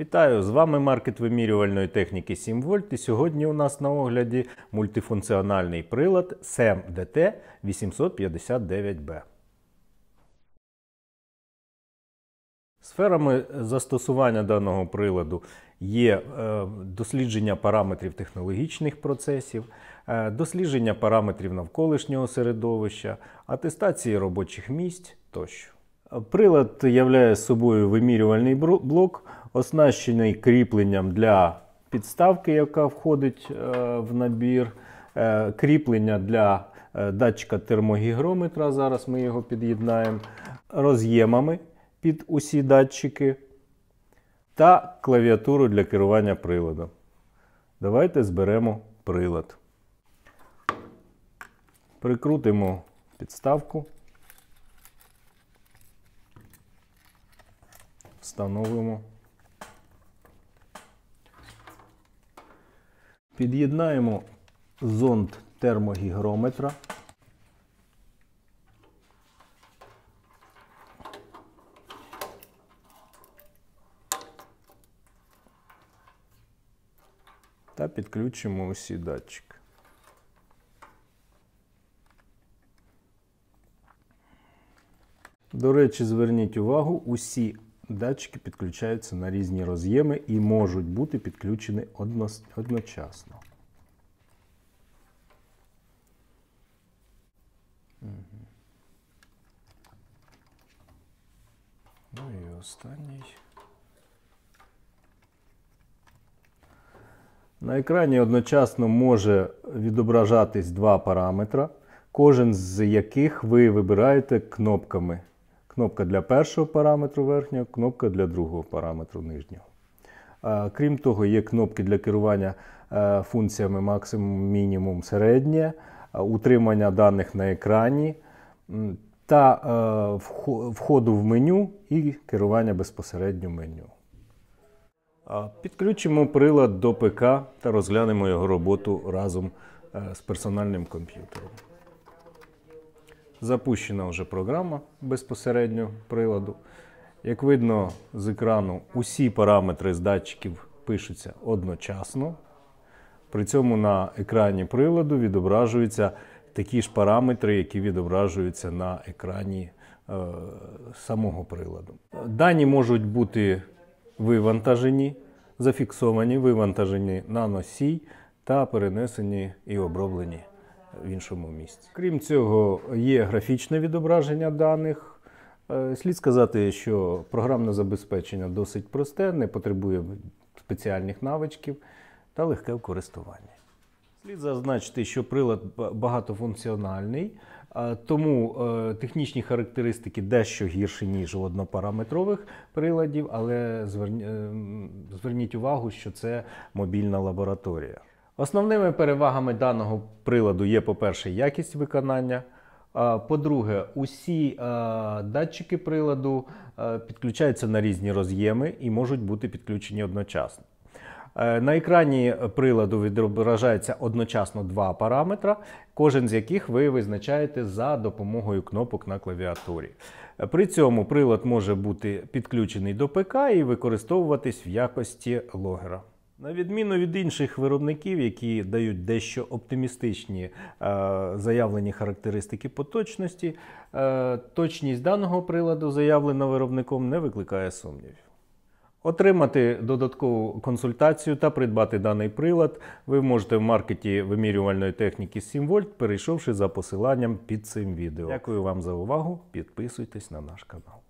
Вітаю! З вами маркет вимірювальної техніки 7 вольт. І сьогодні у нас на огляді мультифункціональний прилад SEM DT 859B. Сферами застосування даного приладу є е, дослідження параметрів технологічних процесів, е, дослідження параметрів навколишнього середовища, атестації робочих місць тощо. Прилад являє собою вимірювальний блок, оснащений кріпленням для підставки, яка входить е, в набір, е, кріплення для е, датчика термогігрометра. Зараз ми його під'єднаємо, роз'ємами під усі датчики та клавіатуру для керування приладом. Давайте зберемо прилад. Прикрутимо підставку. Встановимо. Під'єднаємо зонд термогігрометра. Та підключимо усі датчики. До речі, зверніть увагу, усі датчики підключаються на різні роз'єми і можуть бути підключені одночасно. Ну і останній. На екрані одночасно може відображатись два параметри, кожен з яких ви вибираєте кнопками. Кнопка для першого параметру верхнього, кнопка для другого параметру нижнього. Крім того, є кнопки для керування е, функціями максимум, мінімум, середнє, утримання даних на екрані та е, входу в меню і керування безпосередньо меню. Підключимо прилад до ПК та розглянемо його роботу разом е, з персональним комп'ютером. Запущена вже програма безпосередньо приладу. Як видно з екрану, усі параметри з датчиків пишуться одночасно. При цьому на екрані приладу відображуються такі ж параметри, які відображуються на екрані е, самого приладу. Дані можуть бути вивантажені, зафіксовані, вивантажені на носій та перенесені і оброблені в іншому місці. Крім цього, є графічне відображення даних. Е, Слід сказати, що програмне забезпечення досить просте, не потребує спеціальних навичків та легке в користуванні. Слід зазначити, що прилад багатофункціональний, тому е, технічні характеристики дещо гірші, ніж у однопараметрових приладів, але зверні- е, м, зверніть увагу, що це мобільна лабораторія. Основними перевагами даного приладу є, по-перше, якість виконання. По-друге, усі датчики приладу підключаються на різні роз'єми і можуть бути підключені одночасно. Е, На екрані приладу відображається одночасно два параметри, кожен з яких ви визначаєте за допомогою кнопок на клавіатурі. При цьому прилад може бути підключений до ПК і використовуватись в якості логера. На відміну від інших виробників, які дають дещо оптимістичні е, заявлені характеристики по точності, е, точність даного приладу, заявлена виробником, не викликає сумнівів. Отримати додаткову консультацію та придбати даний прилад ви можете в маркеті вимірювальної техніки 7 вольт, перейшовши за посиланням під цим відео. Дякую вам за увагу. Підписуйтесь на наш канал.